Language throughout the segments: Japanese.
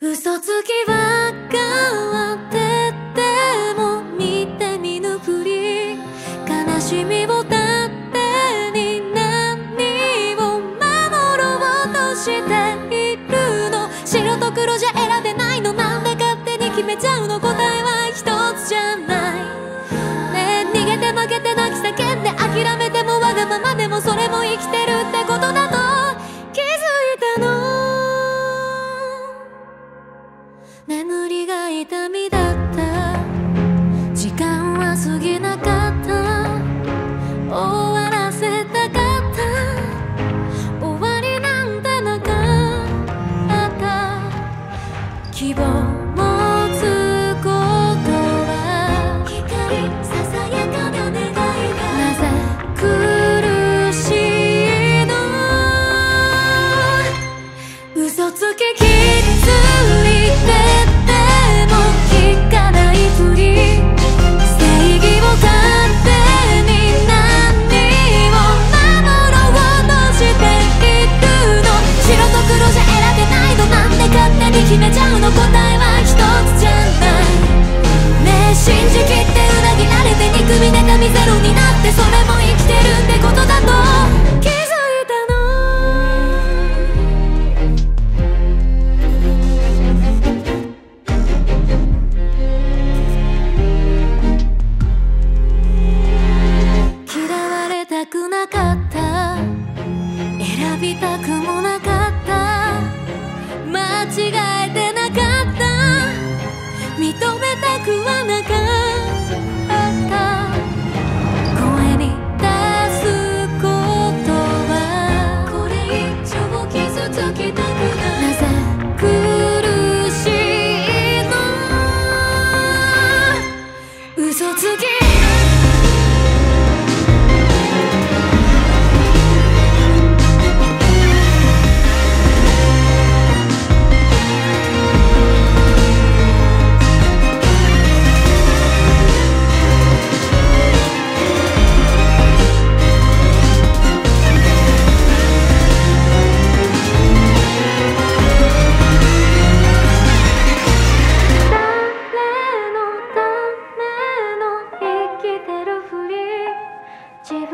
嘘つきは変わってても見て見ぬふり悲しみをてに何を守ろうとしているの白と黒じゃ選べないのなんで勝手に決めちゃうの答えは一つじゃないねえ逃げて負けて泣き叫んで諦めてもわがままでもそれも生きての答えはつじゃない。ねえ信じきって裏切られて憎みでみゼロになる。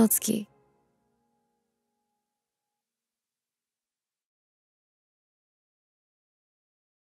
嘘つき